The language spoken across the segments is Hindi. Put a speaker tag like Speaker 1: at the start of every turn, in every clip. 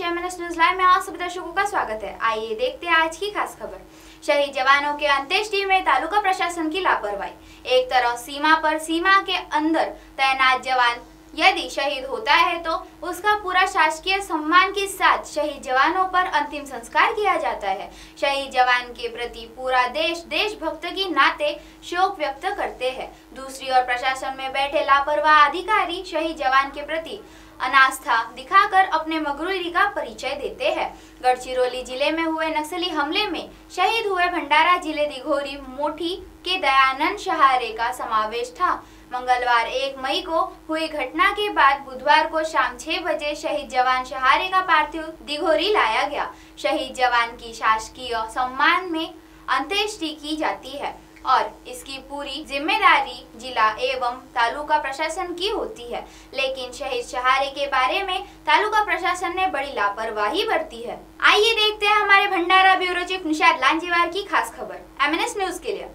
Speaker 1: न्यूज़ लाइव में आप सभी दर्शकों का स्वागत है। आइए देखते हैं आज की खास खबर। शहीद जवानों के अंत्येष्टि में तालुका प्रशासन की लापरवाही। एक तरफ़ सीमा पर सीमा के अंदर तैनात जवान यदि शहीद होता है तो उसका पूरा शासकीय सम्मान के साथ शहीद जवानों पर अंतिम संस्कार किया जाता है। शहीद जवान के प्रति पूरा देश, देशभक्त की नाते शोक व्यक्त करते हैं। दूसरी ओर प्रशासन में बैठे लापरवाह अधिकारी शहीद जवान के प्रति अनास्था दिखाकर अपने मगरूरी का परिचय देते हैं। गढ़चिरौली ज़िले में हुए नक्सली हमले में शहीद हुए भंडारा ज़िले दिघोरी मोठी के दयानंद शहारे का समावेश था। मंगलवार एक मई को हुई घटना के बाद बुधवार को शाम छह बजे शहीद जवान शहारे का पार्थिव दिघोरी लाया गया। शहीद जवान की शासकीय सम्मान में अंत्येष्टि की जाती है। और इसकी पूरी ज़िम्मेदारी जिला एवं तालुका प्रशासन की होती है। लेकिन शहीद शहारे के बारे में तालुका प्रशासन ने बड़ी लापरवाही बरती है। आइए देखते हैं हमारे भंडारा ब्यूरो चीफ निषाद लांजीवार की खास खबर। एमएनएस न्यूज़ के लिए।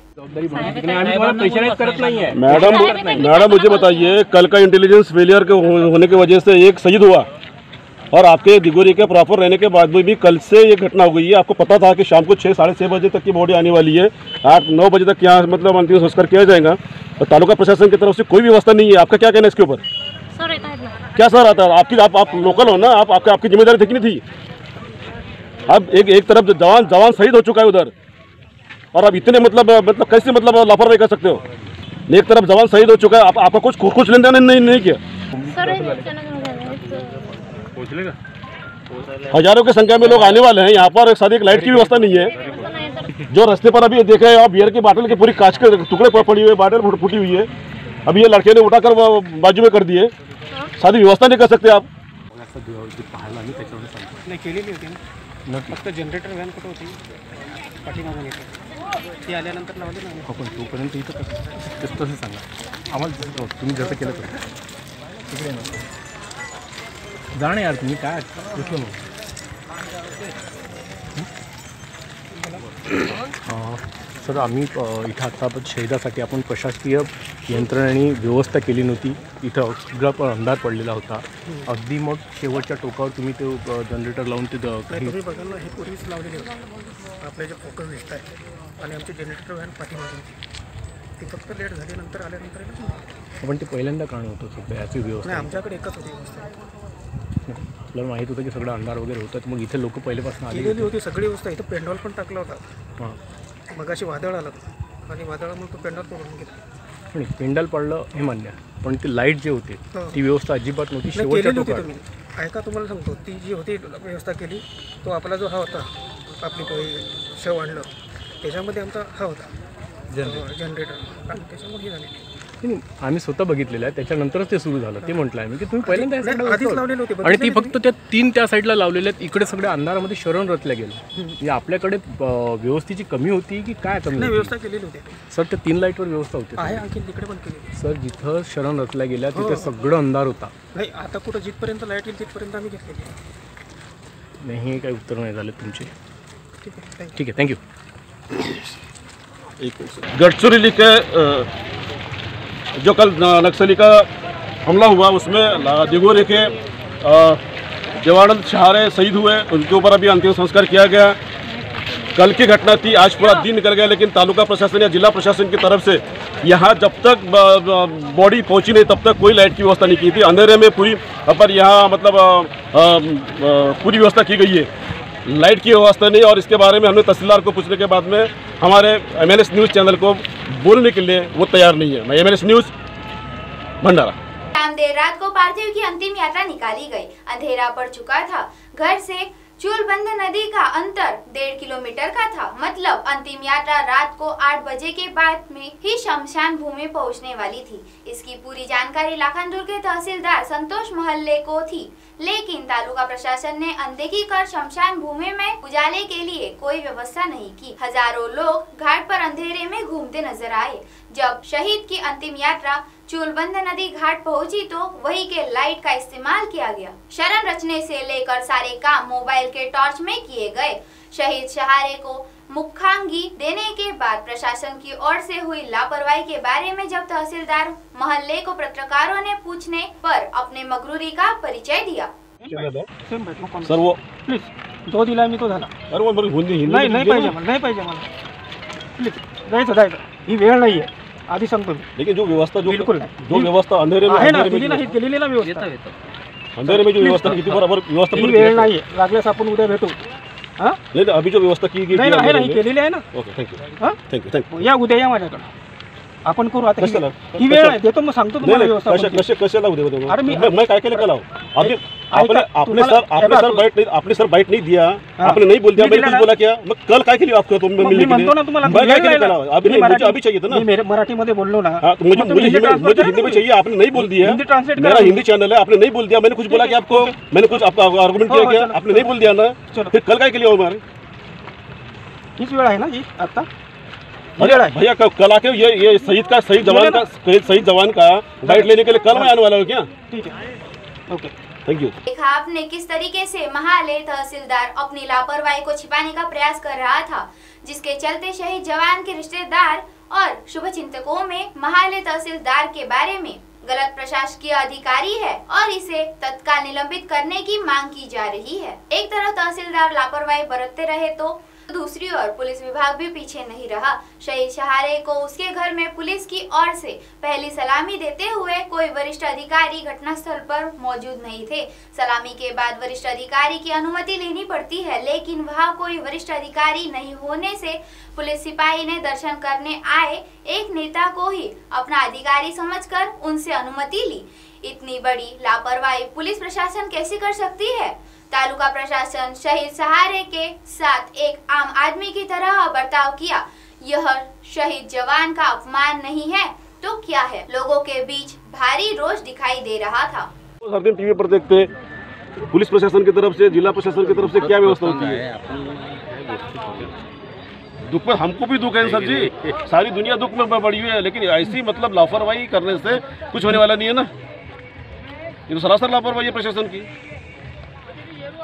Speaker 2: मैडम मैडम, मुझे बताइए, कल का इंटेलिजेंस फेलियर के होने की वजह से एक शहीद हुआ। और आपके दिगोरी के प्रॉपर रहने के बाद में भी कल से ये घटना हो गई है। आपको पता था कि शाम को छः साढ़े छः बजे तक की बॉडी आने वाली है। आठ नौ बजे तक यहाँ मतलब अंतिम संस्कार किया जाएगा। और तालुका प्रशासन की तरफ़ से कोई व्यवस्था नहीं है। आपका क्या कहना है इसके ऊपर? क्या सर आता है? आपकी आप आप लोकल हो ना? आप आपकी आपकी ज़िम्मेदारी थी कि नहीं थी? अब एक एक तरफ़ जवान जवान शहीद हो चुका है उधर। और अब इतने मतलब मतलब कैसे मतलब लापरवाही कर सकते हो? एक तरफ़ जवान शहीद हो चुका है। आप, आपका कुछ कुछ लेन देन नहीं, नहीं किया?
Speaker 3: हे.
Speaker 4: पोहोचले का
Speaker 2: हज़ारों की संख्या में लोग आने वाले हैं यहाँ पर साथ एक लाइट की व्यवस्था नहीं है। जो रास्ते पर अभी देखे आप बियर की बाटल की पूरी कांच के टुकड़े पर पड़ी हुई है बाटल फूट- फूटी हुई है। अभी ये लड़के ने उठाकर बाजू में कर दिए। सारी व्यवस्था नहीं कर सकते आप।
Speaker 5: नाही केलेली होती ना। फक्त जनरेटर व्हॅन कुठं होती पाठीमागून येते ती आल्यानंतर लावली ना। आम्ही.
Speaker 4: आपण तोपर्यंत इथं कसं तसं तसं सांगा आम्हाला जसं तुम्ही जसं केलं तसं तिकडे ना। जा ना यार तुम्ही काय? सर आम्ही इथं आता आपण शहिदासाठी आपण प्रशासकीय यंत्रणेने व्यवस्था केली नव्हती. इथं सगळा पण अंधार पडलेला होता. अगदी मग शेवटच्या टोकावर तुम्ही ते जनरेटर लावून ते द-
Speaker 5: नाही
Speaker 4: काही
Speaker 5: तुम्ही बघाल ना हे पूर्वीच लावलेली होती. आपले जे फोकस दिसत आहे आणि आमची जनरेटर व्हॅन पाठीमागून होती. ती फक्त लेट झाल्यानंतर आल्यानंतर
Speaker 4: आपण ते पहिल्यांदा काढणं होतं सगळं याची व्यवस्था.
Speaker 5: नाही आमच्याकडे एकच होती व्यवस्था.
Speaker 4: आपल्याला माहीत होतं की सगळं अंधार वगैरे होतं मग इथे लोक पहिल्यापासून आले
Speaker 5: केलेली होती. सगळी व्यवस्था. इथं पेंडॉल पण टाकला होता.
Speaker 4: हां.
Speaker 5: मग अशी वादळ आलं. आणि वादळामुळे तो पेंडॉल तोडून घेतला
Speaker 4: पण पेंडल पडलं हे मान्य. पण ती लाइट जी होती. ती व्यवस्था अजिबात नव्हती.
Speaker 5: नाही
Speaker 4: शेवटच्या
Speaker 5: तुम्ही. ऐका तुम्हाला सांगतो. ती जी होती व्यवस्था केली तो आपला जो हा होता आपली तो शव आणलं त्याच्यामध्ये आमचा हा होता. जनरेटर आणि त्याच्यामध्ये हे झाले
Speaker 4: नाही, आम्ही स्वतः बघितलेलं आहे. त्याच्यानंतरच ते सुरू झालं. ते म्हटलं आम्ही की तुम्ही पहिल्यांदा आणि ती फक्त त्या तीन त्या साईडला लावलेले आहेत. इकडे सगळे अंधारामध्ये शरण रचल्या गेलं. म्हणजे आपल्याकडे व्यवस्थेची कमी होती की काय कमी
Speaker 5: नाही
Speaker 4: होती?
Speaker 5: व्यवस्था केलेली होती.
Speaker 4: सर त्या तीन लाईटवर व्यवस्था होती.
Speaker 5: तिकडे पण
Speaker 4: सर जिथं शरण रचल्या गेल्या
Speaker 5: हो.
Speaker 4: तिथे सगळं अंधार होता.
Speaker 5: नाही आता कुठं जिथपर्यंत लाइट येईल तिथपर्यंत आम्ही घेतलेली
Speaker 4: नाही हे काही उत्तर नाही झाले तुमचे.
Speaker 5: ठीक आहे थँक्यू
Speaker 4: ठीक आहे थँक्यू
Speaker 2: गढ़चिरौली के अ, जो कल नक्सली का हमला हुआ, उसमें दिगोरे के जवानंद शहारे शहीद हुए। उनके ऊपर अभी अंतिम संस्कार किया गया। कल की घटना थी, आज पूरा दिन निकल गया, लेकिन तालुका प्रशासन या जिला प्रशासन की तरफ़ से यहाँ जब तक बॉडी पहुँची नहीं, तब तक कोई लाइट की व्यवस्था नहीं की थी। अंधेरे में पूरी पर यहाँ मतलब पूरी व्यवस्था की गई है। लाइट की व्यवस्था नहीं और इसके बारे में हमने तहसीलदार को पूछने के बाद में हमारे एम न्यूज़ चैनल को बोलने के लिए वो तैयार नहीं है। मैं एम न्यूज़, भंडारा।
Speaker 1: देर रात को पार्थिव की अंतिम यात्रा निकाली गई। अंधेरा पड़ चुका था। घर से चूलबंद नदी का अंतर डेढ़ किलोमीटर का था। मतलब अंतिम यात्रा रात को आठ बजे के बाद में ही शमशान भूमि पहुँचने वाली थी। इसकी पूरी जानकारी लाखनदुर के तहसीलदार संतोष महल्ले को थी। लेकिन तालुका प्रशासन ने अनदेखी कर शमशान भूमि में उजाले के लिए कोई व्यवस्था नहीं की। हज़ारों लोग घाट पर अंधेरे में घूमते नज़र आए। जब शहीद की अंतिम यात्रा चूलबंद नदी घाट पहुँची तो वही के लाइट का इस्तेमाल किया गया। शरण रचने से लेकर सारे काम मोबाइल के टॉर्च में किए गए। शहीद शहारे को मुखांगी देने के बाद प्रशासन की ओर से हुई लापरवाही के बारे में जब तहसीलदार मोहल्ले को पत्रकारों ने पूछने पर अपने मगरूरी का परिचय दिया।
Speaker 2: आहे
Speaker 5: सेम भेट प्लीज़ जो दिला मी तो झाला
Speaker 2: अरे बरं हिंदी हिंदी
Speaker 5: नाही नाही पाहिजे मला नाही पाहिजे मला प्लीज़ जायचं जायचं ही वेळ नाही आहे आधी सांगतो मी
Speaker 2: लेकिन जो व्यवस्था जो
Speaker 5: बिल्कुल
Speaker 2: जो व्यवस्था अंधेरे में
Speaker 5: आहे ना
Speaker 2: अंधेरे
Speaker 5: दिली
Speaker 2: में
Speaker 5: नाही
Speaker 2: जो-
Speaker 5: ना व्यवस्था।
Speaker 2: अंधेरे में जो व्यवस्था की थी बराबर व्यवस्था
Speaker 5: ही वेळ नाही लागल्यास आपण उद्या भेटू. हाँ?
Speaker 2: नहीं नहीं, अभी जो व्यवस्था की गई
Speaker 5: नाही ना आहे ना ही केलेली आहे ना।
Speaker 2: ओके थँक्यू
Speaker 5: हाँ?
Speaker 2: थँक्यू थँक्यू
Speaker 5: या उद्या या माझ्याकडं। आपण करू आता ही-
Speaker 2: कशाला?
Speaker 5: ही वेळ आहे देतो मग सांगतो तुम्हाला
Speaker 2: नाही
Speaker 5: व्यवस्था
Speaker 2: कशा
Speaker 5: कोणती.
Speaker 2: कशा कशाला उद्या उद्या?
Speaker 5: अरे मी-
Speaker 2: मैं काय केले कल आपने आपने आपने सर आपने सर बाइट नहीं आपने सर बाइट नहीं दिया।
Speaker 5: हाँ।
Speaker 2: आपने नहीं बोल दिया मैंने कुछ बोला क्या? मैं कल काय के लिए आपको तुम मिलने के लिए मैं काय के लिए
Speaker 5: वेळ
Speaker 2: कल अभी नहीं मुझे अभी चाहिए था ना।
Speaker 5: मी मेरे- मराठीमध्ये बोललो ना।
Speaker 2: हाँ तो मुझे मुझे
Speaker 5: हिंदी
Speaker 2: हिंदी में- मुझे हिंदी में चाहिए आपने नहीं बोल दिया।
Speaker 5: हिंदी ट्रांसलेट
Speaker 2: मेरा हिंदी चैनल है आपने नहीं बोल दिया। मैंने कुछ बोला कि आपको मैंने कुछ आपका आर्गुमेंट किया क्या? आपने नहीं बोल दिया ना? फिर कल काय के लिए हो हमारे
Speaker 5: हीच वेळ आहे ना जी आता?
Speaker 2: भैया कल आके ये ये शहीद का शहीद जवान का शहीद जवान का बाइट लेने के लिए कल मैं आने वाला हूँ क्या?
Speaker 5: ठीक आहे ओके।
Speaker 2: थैंक यू
Speaker 1: देखा आपने किस तरीके से महाले तहसीलदार अपनी लापरवाही को छिपाने का प्रयास कर रहा था, जिसके चलते शहीद जवान के रिश्तेदार और शुभ चिंतकों में महाले तहसीलदार के बारे में गलत प्रशासकीय अधिकारी है और इसे तत्काल निलंबित करने की मांग की जा रही है। एक तरफ़ तहसीलदार लापरवाही बरतते रहे तो दूसरी ओर पुलिस विभाग भी पीछे नहीं रहा। शहीद शहारे को उसके घर में पुलिस की ओर से पहली सलामी देते हुए कोई वरिष्ठ अधिकारी घटनास्थल पर मौजूद नहीं थे। सलामी के बाद वरिष्ठ अधिकारी की अनुमति लेनी पड़ती है, लेकिन वहाँ कोई वरिष्ठ अधिकारी नहीं होने से पुलिस सिपाही ने दर्शन करने आए एक नेता को ही अपना अधिकारी समझकर उनसे अनुमति ली। इतनी बड़ी लापरवाही पुलिस प्रशासन कैसे कर सकती है? तालुका प्रशासन शहीद सहारे के साथ एक आम आदमी की तरह बर्ताव किया। यह शहीद जवान का अपमान नहीं है तो क्या है? लोगों के बीच भारी रोष दिखाई दे रहा था।
Speaker 2: हर दिन टीवी पर देखते हैं, पुलिस प्रशासन की तरफ़ से जिला प्रशासन की तरफ़ से क्या व्यवस्था होती है? दुख में हमको भी दुख है सर जी। सारी दुनिया दुख में पड़ी हुई है लेकिन ऐसी मतलब लापरवाही करने से कुछ होने वाला नहीं है ना। ये तो सरासर लापरवाही है प्रशासन की।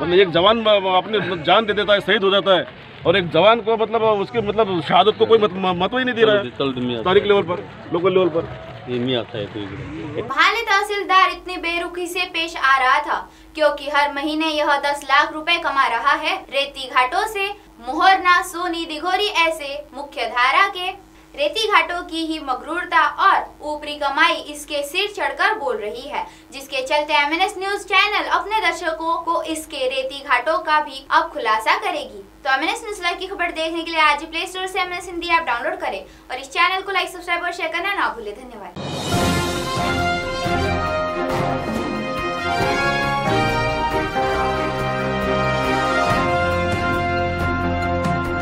Speaker 2: मतलब एक जवान अपने जान दे देता है शहीद हो जाता है। और एक जवान को मतलब उसके मतलब शहादत को कोई मत- महत्व ही नहीं दे रहा है। तारीख लेवल पर लोकल लेवल पर।
Speaker 1: महाले तहसीलदार इतनी बेरुखी से पेश आ रहा था क्योंकि हर महीने यह दस लाख रुपए कमा रहा है। रेती घाटों से मोहरना सोनी दिघोरी ऐसे मुख्य धारा के रेती घाटों की ही मगरूरता और ऊपरी कमाई इसके सिर चढ़कर बोल रही है, जिसके चलते एमएनएस न्यूज़ चैनल अपने दर्शकों को इसके रेती घाटों का भी अब खुलासा करेगी। तो एम एस न्यूज़ की खबर देखने के लिए आज प्ले स्टोर से एमएनएस हिंदी ऐप डाउनलोड करें और इस चैनल को लाइक सब्सक्राइब और शेयर करना ना भूले। धन्यवाद।